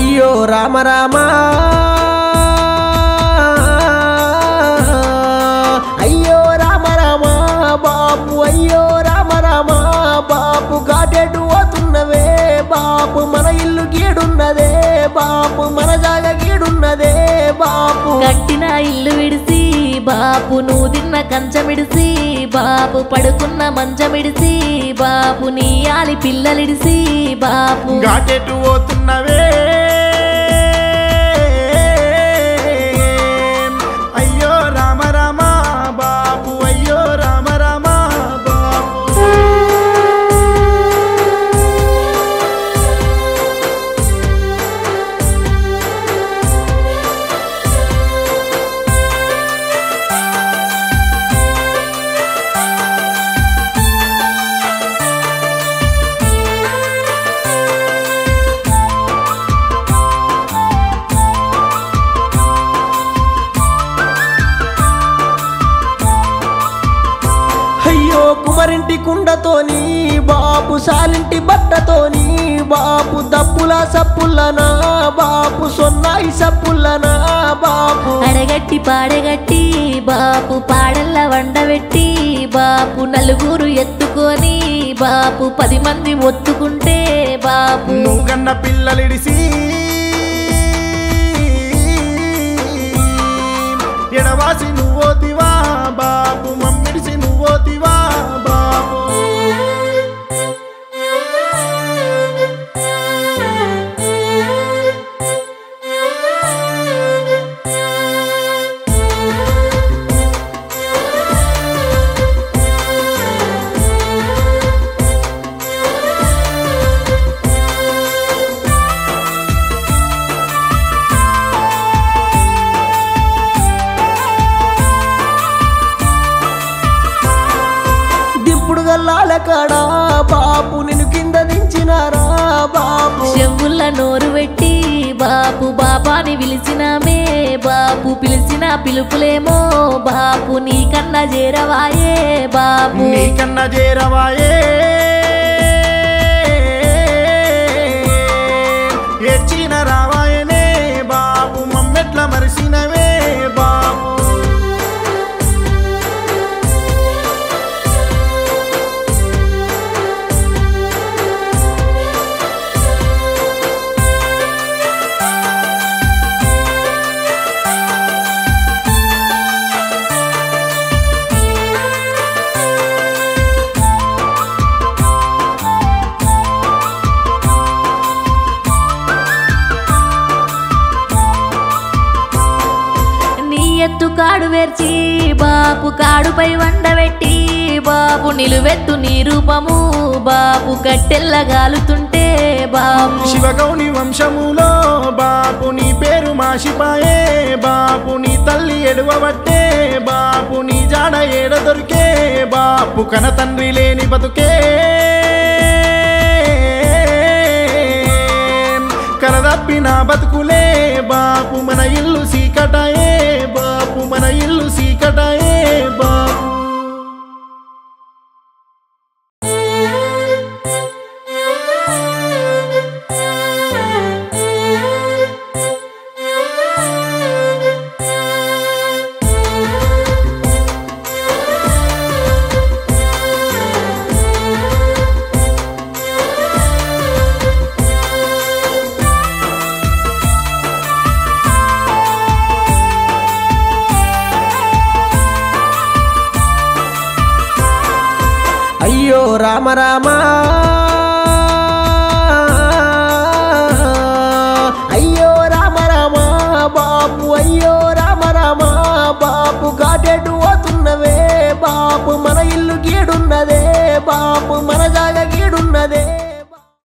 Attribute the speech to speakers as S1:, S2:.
S1: రామ రామ. అయ్యో రామ రామ బాపు అయ్యో రామ రామ బాపు గాటెడు పోతున్నవే బాపు మన ఇల్లు గీడున్నదే బాపు మన జాగ గీడున్నదే బాపు.
S2: కట్టిన ఇల్లు విడిసి బాపు నువ్వు తిన్న కంచమిడిసి బాపు పడుకున్న మంచమిడిసి బాపు నీ ఆలి పిల్లలిడిసి బాపు.
S3: ఘాటెటు పోతున్నవే
S1: కుమరింటి కుండతోని బాపు సాలింటి బట్టతోని బాపు దప్పుల సప్పుల్లనా బాపు సొన్నాయి సప్పుల్లనా బాపు
S2: అడగట్టి పాడగట్టి బాపు పాడల్ల వండబెట్టి బాపు నలుగురు ఎత్తుకొని బాపు పది మంది ఒత్తుకుంటే బాపు
S3: నువ్వు కన్న పిల్లలిడిసి ఎడవాసి నువ్వోతివా
S1: దింపుడు గల్లాల కాడా బాపు నిన్ను కింద దించినారా బాపు
S2: చెవుల నోరు పెట్టి బాపు బాబాని పిలిచినామే. బాపు పిలిచిన పిలుపులేమో బాపు నీకన్నా చేరవాయే బాపు
S3: నీకన్నా చేరవాయే
S2: కాడు వేర్చి బాపు కాడుపై వండబెట్టి బాపు నిలువెత్తు నీ రూపము బాపు కట్టెల్లగాలుతుంటే బాపు.
S3: శివగౌని వంశములో బాపు నీ పేరు మాసిపాయే బాపు నీ తల్లి ఎడవబట్టే బాపు నీ జాడ ఏడ దొరికే బాపు కన తండ్రి లేని బతుకే. కరదప్పిన బతుకులే బాపు మన ఇల్లు సీకటాయే బాపు మన ఇల్లు సీకటాయే బాపు.
S1: అయ్యో రామ రామ.